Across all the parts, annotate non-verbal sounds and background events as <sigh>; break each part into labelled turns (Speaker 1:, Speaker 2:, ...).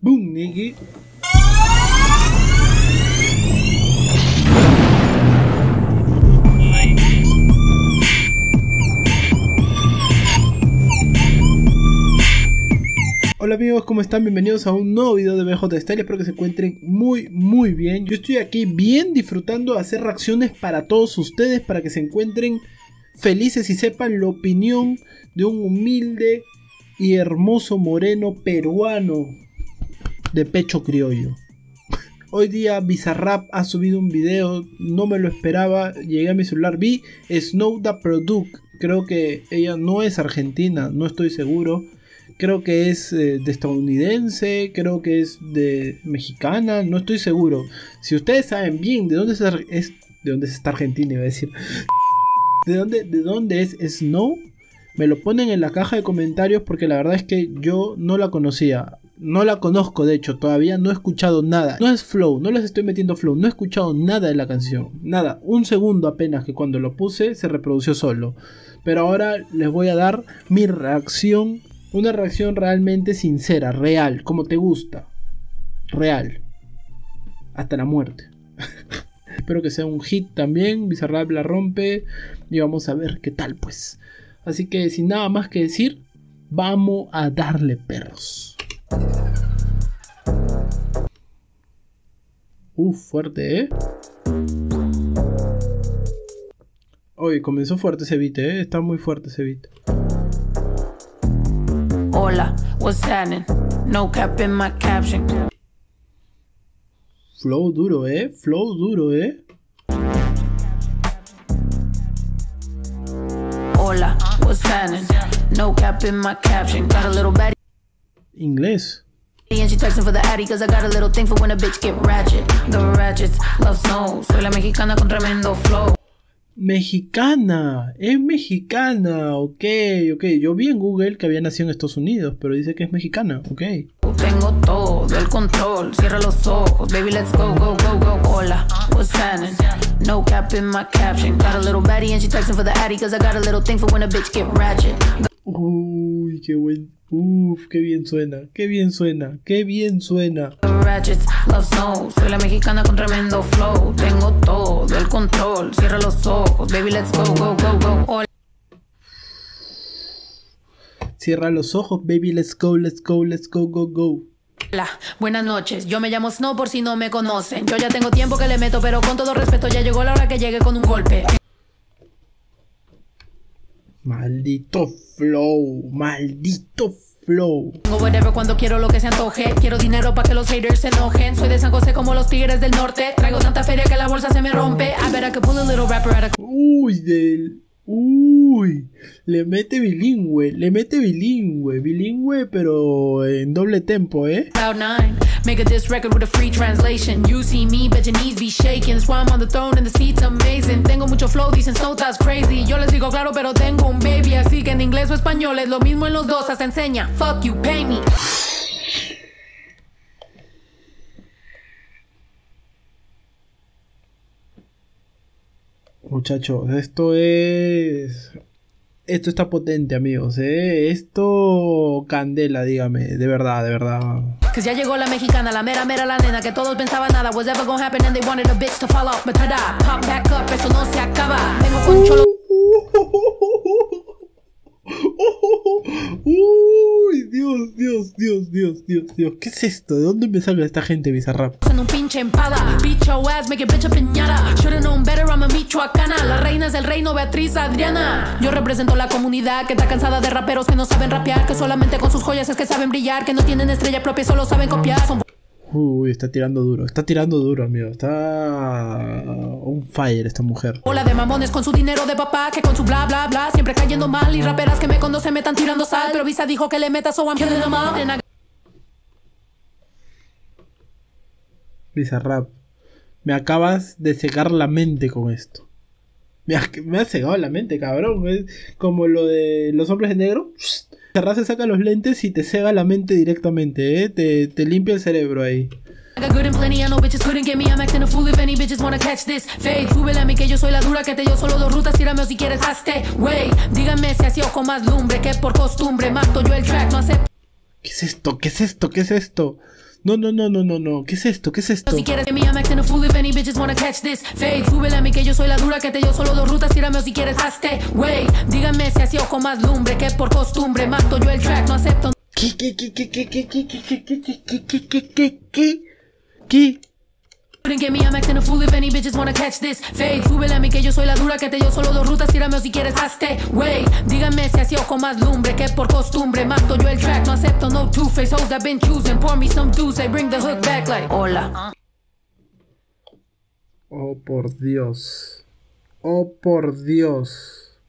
Speaker 1: Boom, Nicky. Hola amigos, ¿cómo están? Bienvenidos a un nuevo video de BJ Style. Espero que se encuentren muy, muy bien. Yo estoy aquí bien disfrutando de hacer reacciones para todos ustedes, para que se encuentren felices y sepan la opinión de un humilde y hermoso moreno peruano de pecho criollo. Hoy día Bizarrap ha subido un video, no me lo esperaba, llegué a mi celular, vi Snow the Product, creo que ella no es argentina, no estoy seguro, creo que es eh, de estadounidense, creo que es de mexicana, no estoy seguro. Si ustedes saben bien de dónde es, de dónde es esta Argentina, iba a decir, <laughs> de dónde, de dónde es Snow, me lo ponen en la caja de comentarios porque la verdad es que yo no la conocía. No la conozco, de hecho, todavía no he escuchado nada. No es flow, no les estoy metiendo flow, no he escuchado nada de la canción. Nada, un segundo apenas que cuando lo puse se reprodució solo. Pero ahora les voy a dar mi reacción, una reacción realmente sincera, real, como te gusta. Real. Hasta la muerte. <laughs> Espero que sea un hit también, Bizarrap la rompe y vamos a ver qué tal pues. Así que sin nada más que decir, vamos a darle perros. Uf, fuerte, ¿eh? Hoy comenzó fuerte ese beat, ¿eh? Está muy fuerte ese beat.
Speaker 2: Hola, what's happening? No cap in my caption.
Speaker 1: Flow duro, ¿eh? Flow duro, ¿eh?
Speaker 2: Hola, what's happening? No cap in my caption. Got a little baddie
Speaker 1: Inglés.
Speaker 2: and she texting for the addy cause I got a little thing for when a bitch get ratchet. The ratchets love snow. Soy la mexicana con tremendo flow.
Speaker 1: Mexicana, es mexicana, ok, ok. Yo vi en Google que había nacido en Estados Unidos, pero dice que es mexicana, ok.
Speaker 2: Tengo todo el control. Cierra los ojos, baby, let's go, go, go, go. Hola, what's happening? No cap in my caption. Got a little baddie and she texting for the addy cause I got a little thing for when a bitch get ratchet.
Speaker 1: Uy, qué buen. Uf, qué bien suena, qué bien suena, qué bien suena.
Speaker 2: Ratchets love. Soy la mexicana con tremendo flow. Tengo todo el control. Cierra los ojos, baby, let's go, go, go, go. Hola.
Speaker 1: Cierra los ojos, baby, let's go, let's go, let's go, go, go.
Speaker 2: Hola, buenas noches. Yo me llamo Snow por si no me conocen. Yo ya tengo tiempo que le meto, pero con todo respeto ya llegó la hora que llegue con un golpe.
Speaker 1: Maldito flow, maldito flow.
Speaker 2: Tengo whatever cuando quiero lo que se antoje. Quiero dinero para que los haters se enojen. Soy de San José como los tigres del norte. Traigo tanta feria que la bolsa se me rompe. I bet I could pull a little rapper out of
Speaker 1: Uy, del. Uy, le mete bilingüe, le mete bilingüe, bilingüe, pero en doble tempo, ¿eh?
Speaker 2: Make a diss record with a free translation. You see me, bet your knees be shaking. I'm on the throne and the seat's amazing. Tengo mucho flow, dicen Snow that's crazy. Yo les digo claro, pero tengo un baby. Así que en inglés o español es lo mismo en los dos. Hasta enseña. Fuck you, pay me.
Speaker 1: Muchachos, esto es. Esto está potente, amigos, ¿eh? Esto. Candela, dígame, de verdad, de verdad.
Speaker 2: Cause ya llegó la mexicana, la mera mera la nena que todos pensaban nada was ever gonna happen and they wanted a bitch to fall off. But tada, pop back up, eso no se acaba. Vengo con cholo.
Speaker 1: Dios, Dios, Dios, Dios, Dios, Dios. ¿Qué es esto? ¿De dónde me saca esta gente bizarrap?
Speaker 2: un pinche empada. Beat your ass, make a bitch a piñata. Should've known better, I'm a michoacana. Las reinas del reino, Beatriz Adriana. Yo represento la comunidad que está cansada de raperos que no saben rapear. Que solamente con sus joyas es que saben brillar. Que no tienen estrella propia, solo saben copiar. Son
Speaker 1: Uy, está tirando duro, está tirando duro, amigo. Está un fire esta mujer.
Speaker 2: Hola de mamones con su dinero de papá, que con su bla bla bla, siempre cayendo mal. Y raperas que me conocen me están tirando sal. Pero Visa dijo que le meta, so I'm killing them all. And I
Speaker 1: Bizarrap. Me acabas de cegar la mente con esto. Me ha, me ha cegado la mente, cabrón. Es como lo de los hombres de negro. Bizarrap se saca los lentes y te cega la mente directamente, ¿eh? Te, te limpia el cerebro ahí.
Speaker 2: I got good and plenty, I know bitches couldn't get me. I'm acting a fool if any bitches wanna catch this. Fade, súbele a mí que yo soy la dura que te dio solo dos rutas. Tírame o si quieres, hazte. Wey, díganme si así o con más lumbre que por costumbre. Mato yo el track, no acepto.
Speaker 1: ¿Qué es esto? ¿Qué es esto? ¿Qué es esto? No, no, no, no, no, no. ¿Qué es esto? ¿Qué es esto?
Speaker 2: Si quieres que me llame acting a fool if any bitches wanna catch this Fade, súbele a mí que yo soy la dura Que te dio solo dos rutas, tírame o si quieres hazte Wey, díganme si así o con más lumbre Que por costumbre mato yo el track, no acepto
Speaker 1: ¿Qué, qué, qué, qué, qué, qué, qué, qué, qué, qué, qué, qué, qué, qué, qué,
Speaker 2: get me, I'm acting a fool if any bitches wanna catch this Fade, súbele a mí que yo soy la dura Que te dio solo dos rutas, tírame o si quieres hazte Wey, díganme si así o con más lumbre Que por costumbre mato yo el track, no acepto no two-face Hoes that been choosing, pour me some juice I bring the hook back like Hola
Speaker 1: Oh, por Dios. Oh, por Dios.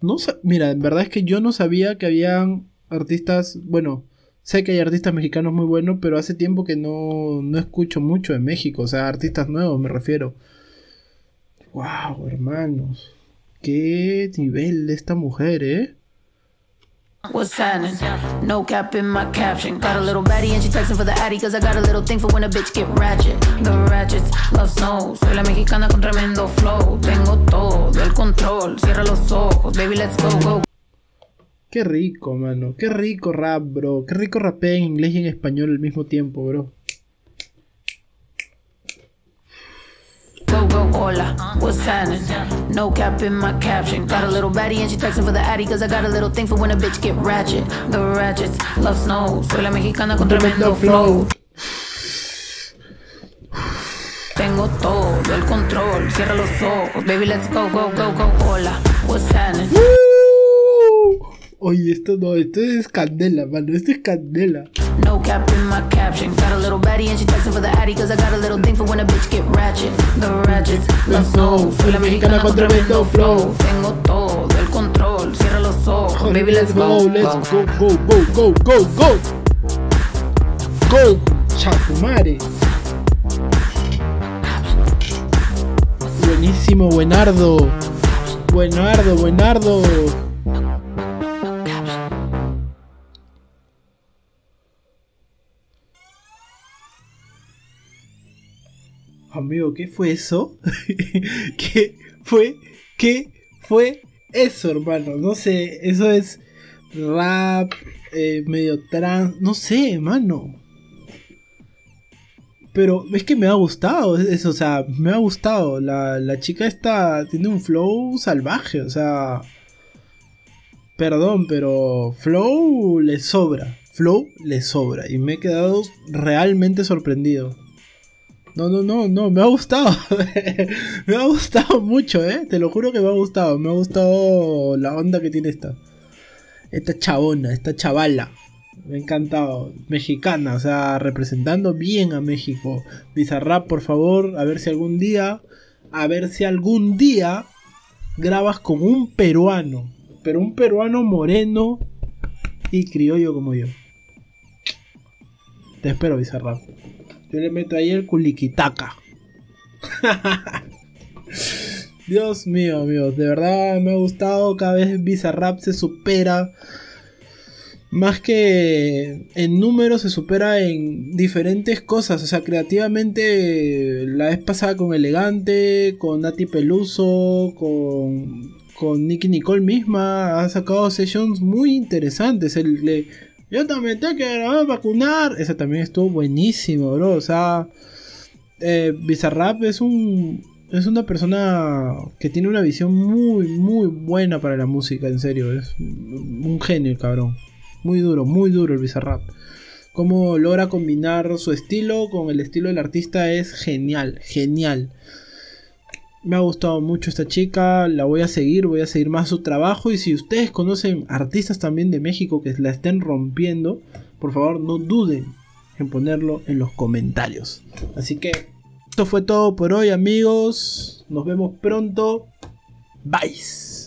Speaker 1: No Mira, en verdad es que yo no sabía que habían artistas. Bueno, sé que hay artistas mexicanos muy buenos, pero hace tiempo que no, no escucho mucho de México. O sea, artistas nuevos me refiero. Wow, hermanos. Qué nivel de esta mujer, eh.
Speaker 2: Soy la mexicana con tremendo flow. Tengo todo el control. Cierra los ojos, baby, let's go, go.
Speaker 1: Qué rico, mano. Qué rico rap, bro. Qué rico rapea en inglés y en español al mismo tiempo, bro.
Speaker 2: Go, go, hola, what's happening? No cap in my caption. Got a little baddie and she texting for the addy. Cause I got a little thing for when a bitch get ratchet. The ratchets love snow. Soy la mexicana con tremendo flow. Tengo todo el control. Cierra los ojos, baby, let's go, go, go, go. Hola, what's happening?
Speaker 1: Oye, esto no, esto es candela, mano. Esto es candela.
Speaker 2: No cap in my caption. Got a little baddie and she texting for the addy. Cause I got a little thing for when a bitch get ratchet. The ratchets love snow. Soy la mexicana con tremendo flow. Tengo todo el control. Cierra los ojos, baby, let's go.
Speaker 1: let's go, go, go, go, go, go. Go, chapumare. Buenísimo, buenardo. Buenardo, buenardo. Amigo, ¿qué fue eso? <laughs> ¿Qué fue? ¿Qué fue eso, hermano? No sé, eso es rap, eh, medio trans, no sé, hermano. Pero es que me ha gustado eso, o sea, me ha gustado. La, la chica esta tiene un flow salvaje, o sea... Perdón, pero flow le sobra. Flow le sobra. Y me he quedado realmente sorprendido. No, no, no, no, me ha gustado. <laughs> me ha gustado mucho, eh. Te lo juro que me ha gustado. Me ha gustado la onda que tiene esta. Esta chabona, esta chavala. Me ha encantado. Mexicana, o sea, representando bien a México. Bizarrap, por favor, a ver si algún día. A ver si algún día grabas con un peruano. Pero un peruano moreno y criollo como yo. Te espero, Bizarrap. Yo le meto ahí el culiquitaca. <laughs> Dios mío, amigos. De verdad me ha gustado. Cada vez Bizarrap se supera. Más que en números se supera en diferentes cosas. O sea, creativamente la vez pasada con Elegante, con Nati Peluso, con, con Nicky Nicole misma. Ha sacado sessions muy interesantes. El yo también tengo que vacunar. Ese también estuvo buenísimo, bro. O sea, eh, Bizarrap es un. Es una persona que tiene una visión muy, muy buena para la música, en serio. Es un genio cabrón. Muy duro, muy duro el Bizarrap. Cómo logra combinar su estilo con el estilo del artista es genial, genial. Me ha gustado mucho esta chica, la voy a seguir, voy a seguir más su trabajo y si ustedes conocen artistas también de México que la estén rompiendo, por favor no duden en ponerlo en los comentarios. Así que esto fue todo por hoy amigos, nos vemos pronto, bye.